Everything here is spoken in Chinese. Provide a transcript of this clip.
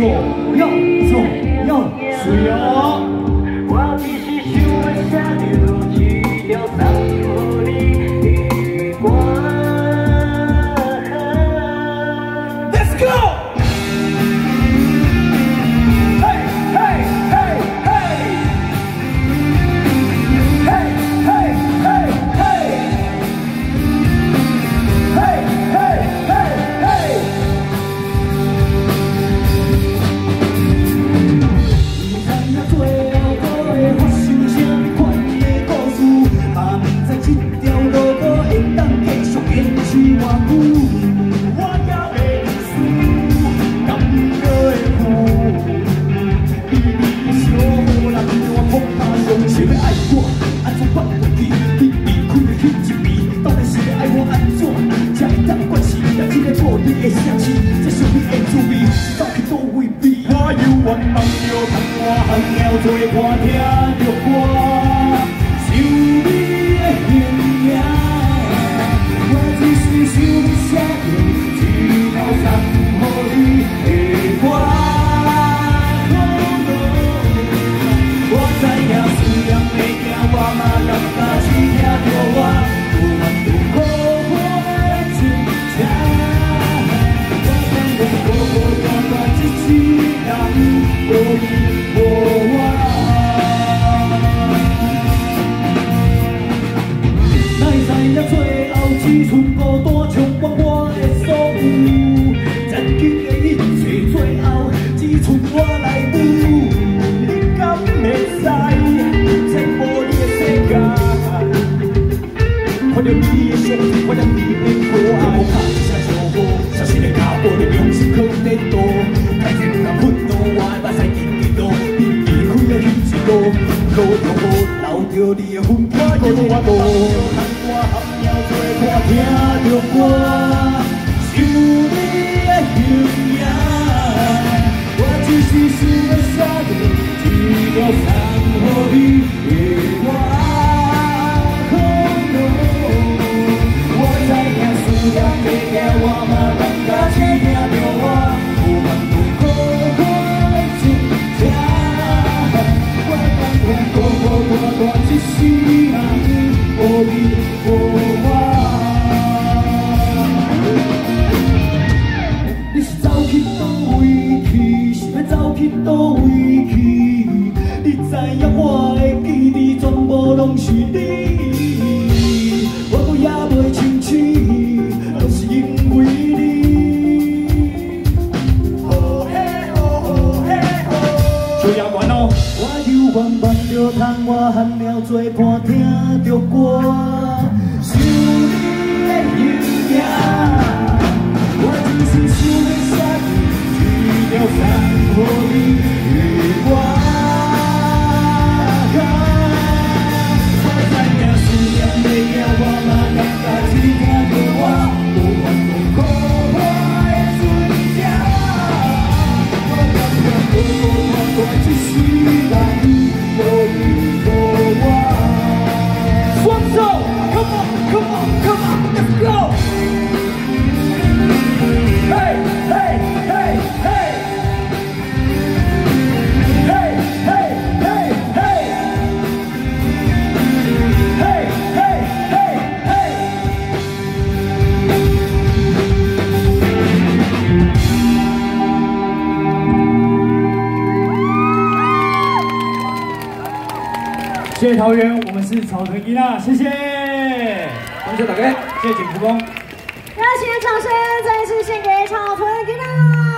左右左右，左右。Let's go! 的相信，这是你的滋味，到底都会必。我有万朋友，但我很了解，我听着歌。着你的风干的无朵，唱首山歌，伴，听着歌，想你的香。去倒位去你知影我的记忆全部都是你我也不会清都是因为你。哦嘿哦。哦嘿哦了听着歌。谢谢桃园，我们是草屯伊娜，谢谢，掌声打开，谢谢景福宫，热情掌声再次献给草屯伊娜。